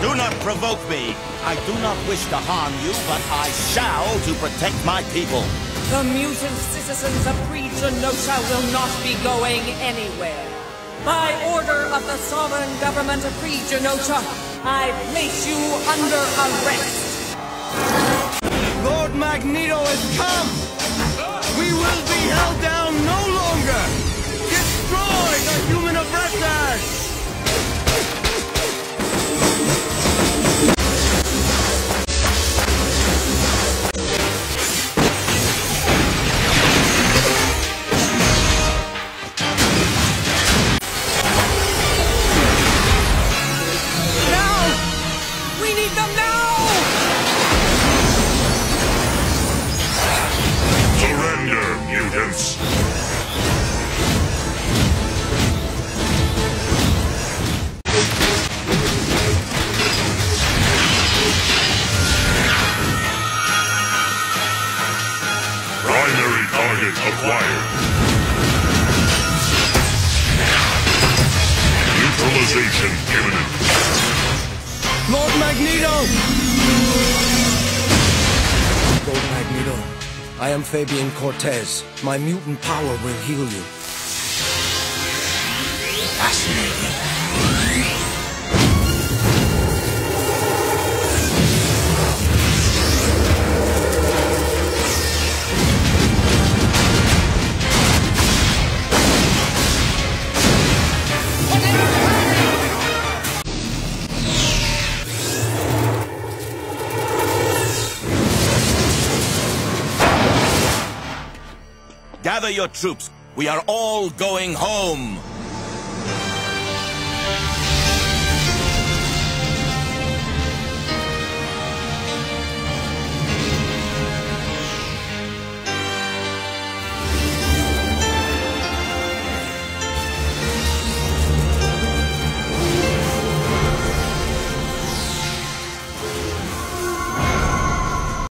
Do not provoke me. I do not wish to harm you, but I shall to protect my people. The mutant citizens of Pre-Genosha will not be going anywhere. By order of the sovereign government of Pre-Genosha, I place you under arrest. Lord Magneto has come! We will be held down target acquired. Neutralization imminent. Lord Magneto! Lord Magneto, I am Fabian Cortez. My mutant power will heal you. Fascinating. Gather your troops. We are all going home.